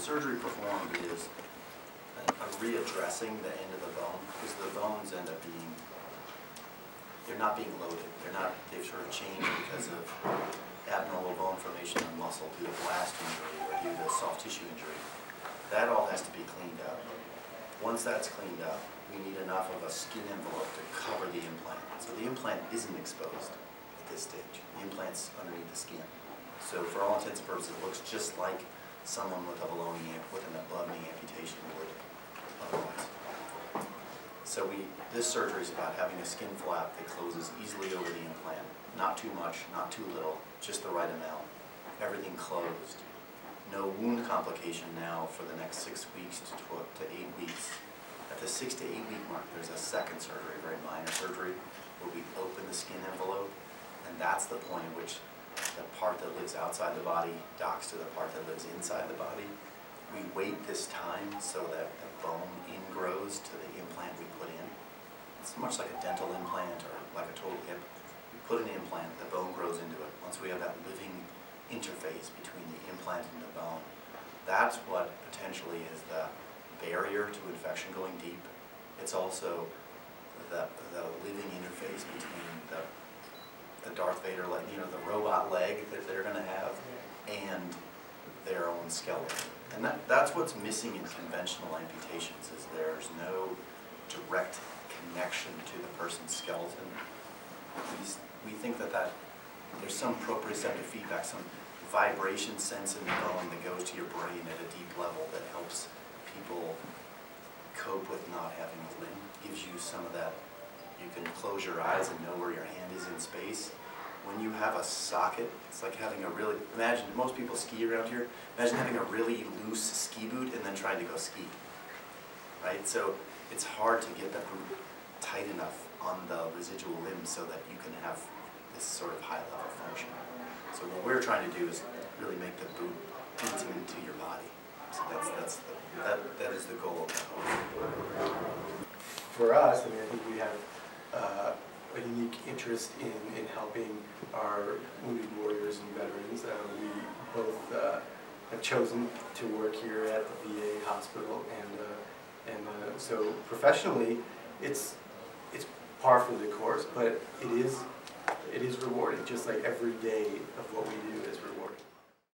surgery performed is a a readdressing the end of the bone, because the bones end up being, they're not being loaded. They're not, they've sort of changed because of abnormal bone formation in muscle due to blast injury or due to soft tissue injury. That all has to be cleaned up. Once that's cleaned up, we need enough of a skin envelope to cover the implant. So the implant isn't exposed at this stage. The implant's underneath the skin. So for all intents and purposes, it looks just like someone with a below-knee, with an amputation would otherwise. So we, this surgery is about having a skin flap that closes easily over the implant. Not too much, not too little, just the right amount. Everything closed. No wound complication now for the next six weeks to to eight weeks. At the six to eight week mark, there's a second surgery, very minor surgery, where we open the skin envelope, and that's the point at which the part that lives outside the body docks to the part that lives inside the body. We wait this time so that the bone ingrows to the implant we put in. It's much like a dental implant or like a total hip. We put an implant, the bone grows into it. Once we have that living interface between the implant and the bone, that's what potentially is the barrier to infection going deep. It's also the, the living interface between the, Darth Vader, like, you know, the robot leg that they're gonna have and their own skeleton. And that, that's what's missing in conventional amputations, is there's no direct connection to the person's skeleton. We, we think that that, there's some proprioceptive feedback, some vibration sense in the bone that goes to your brain at a deep level that helps people cope with not having a limb, gives you some of that, you can close your eyes and know where your hand is in space. When you have a socket, it's like having a really, imagine, most people ski around here, imagine having a really loose ski boot and then trying to go ski, right? So it's hard to get the boot tight enough on the residual limb so that you can have this sort of high level function. So what we're trying to do is really make the boot intimate to your body. So that's, that's, the- that, that is the goal. For us, I mean, I think we have unique interest in, in helping our wounded warriors and veterans. Uh, We both uh, have chosen to work here at the VA hospital, and, uh, and uh, so professionally, it's, it's par for the course, but it is, it is rewarding, just like every day of what we do is rewarding.